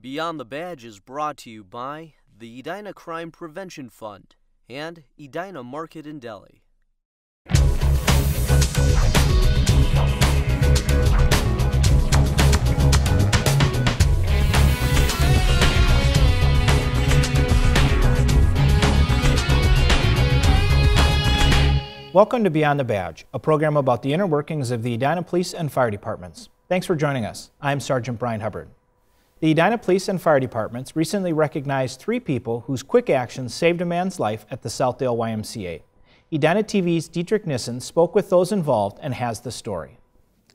Beyond the Badge is brought to you by the Edina Crime Prevention Fund and Edina Market in Deli. Welcome to Beyond the Badge, a program about the inner workings of the Edina Police and Fire Departments. Thanks for joining us. I'm Sergeant Brian Hubbard. The Edina Police and Fire Departments recently recognized three people whose quick actions saved a man's life at the Southdale YMCA. Edina TV's Dietrich Nissen spoke with those involved and has the story.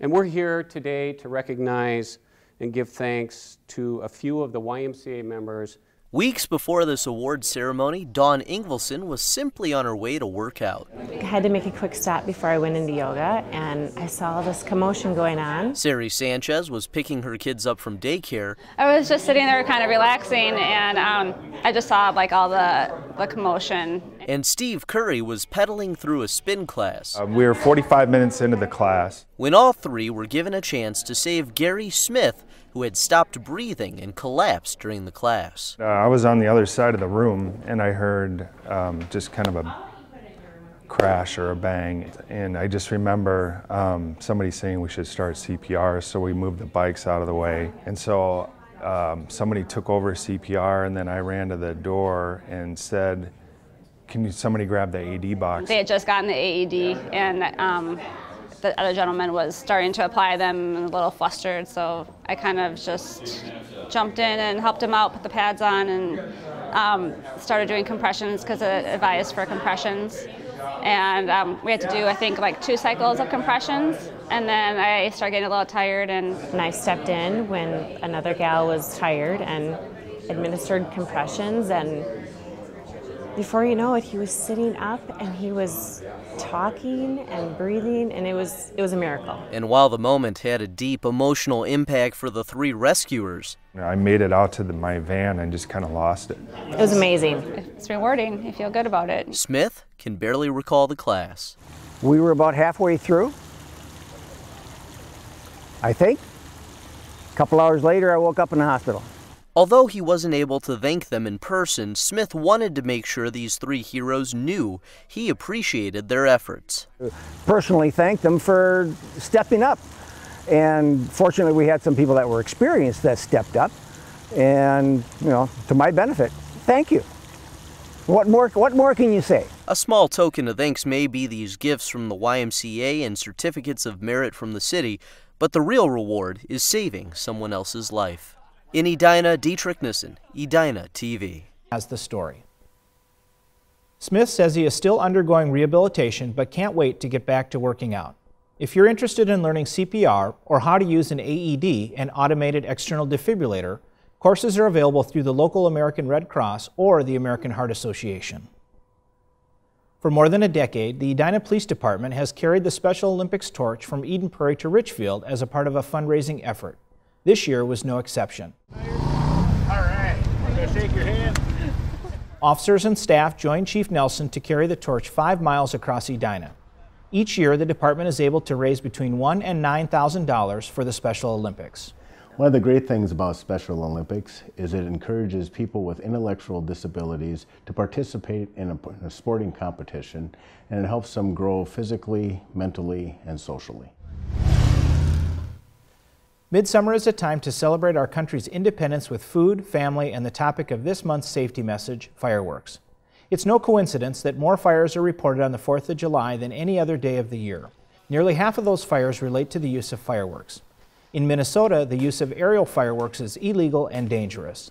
And we're here today to recognize and give thanks to a few of the YMCA members Weeks before this award ceremony, Dawn Ingvelson was simply on her way to work out. I had to make a quick stop before I went into yoga, and I saw this commotion going on. Sari Sanchez was picking her kids up from daycare. I was just sitting there kind of relaxing, and um, I just saw like all the, the commotion. And Steve Curry was pedaling through a spin class. Uh, we were 45 minutes into the class. When all three were given a chance to save Gary Smith, who had stopped breathing and collapsed during the class. Uh, I was on the other side of the room and I heard um, just kind of a crash or a bang. And I just remember um, somebody saying we should start CPR, so we moved the bikes out of the way. And so um, somebody took over CPR, and then I ran to the door and said, Can you, somebody grab the AED box? They had just gotten the AED, and um, the other gentleman was starting to apply them a little flustered, so I kind of just jumped in and helped him out, put the pads on, and um, started doing compressions because it advised for compressions. And um, we had to do, I think, like two cycles of compressions. And then I started getting a little tired. And, and I stepped in when another gal was tired and administered compressions. And before you know it, he was sitting up and he was talking and breathing, and it was it was a miracle. And while the moment had a deep emotional impact for the three rescuers, I made it out to the, my van and just kind of lost it. It was amazing. It's rewarding. You feel good about it. Smith can barely recall the class. We were about halfway through, I think. A couple hours later, I woke up in the hospital. Although he wasn't able to thank them in person, Smith wanted to make sure these three heroes knew he appreciated their efforts. Personally, thank them for stepping up. And fortunately, we had some people that were experienced that stepped up, and you know, to my benefit. Thank you. What more? What more can you say? A small token of thanks may be these gifts from the YMCA and certificates of merit from the city, but the real reward is saving someone else's life. In Edina, Dietrich Nissen, Edina TV. Has the story. Smith says he is still undergoing rehabilitation but can't wait to get back to working out. If you're interested in learning CPR or how to use an AED, an automated external defibrillator, courses are available through the local American Red Cross or the American Heart Association. For more than a decade, the Edina Police Department has carried the Special Olympics torch from Eden Prairie to Richfield as a part of a fundraising effort. This year was no exception. All right, I'm going to shake your hand. Officers and staff joined Chief Nelson to carry the torch five miles across Edina. Each year, the department is able to raise between one and nine thousand dollars for the Special Olympics. One of the great things about Special Olympics is it encourages people with intellectual disabilities to participate in a, in a sporting competition, and it helps them grow physically, mentally, and socially. Midsummer is a time to celebrate our country's independence with food, family, and the topic of this month's safety message, fireworks. It's no coincidence that more fires are reported on the 4th of July than any other day of the year. Nearly half of those fires relate to the use of fireworks. In Minnesota, the use of aerial fireworks is illegal and dangerous.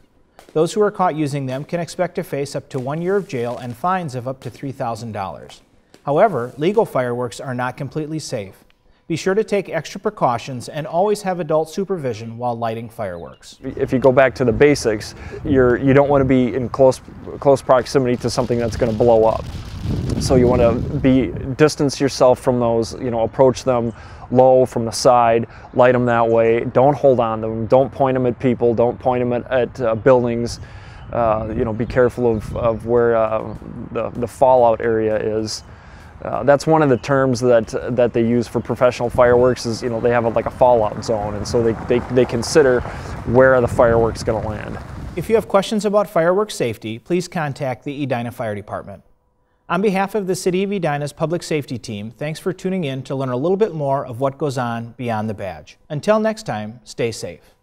Those who are caught using them can expect to face up to one year of jail and fines of up to $3,000. However, legal fireworks are not completely safe. Be sure to take extra precautions and always have adult supervision while lighting fireworks. If you go back to the basics, you're, you don't want to be in close, close proximity to something that's going to blow up. So you want to be distance yourself from those, you know, approach them low from the side, light them that way. Don't hold on them. Don't point them at people. Don't point them at, at uh, buildings. Uh, you know, be careful of, of where uh, the, the fallout area is. Uh, that's one of the terms that that they use for professional fireworks is you know they have a, like a fallout zone and so they, they, they consider where are the fireworks going to land. If you have questions about fireworks safety, please contact the Edina Fire Department. On behalf of the City of Edina's public safety team, thanks for tuning in to learn a little bit more of what goes on beyond the badge. Until next time, stay safe.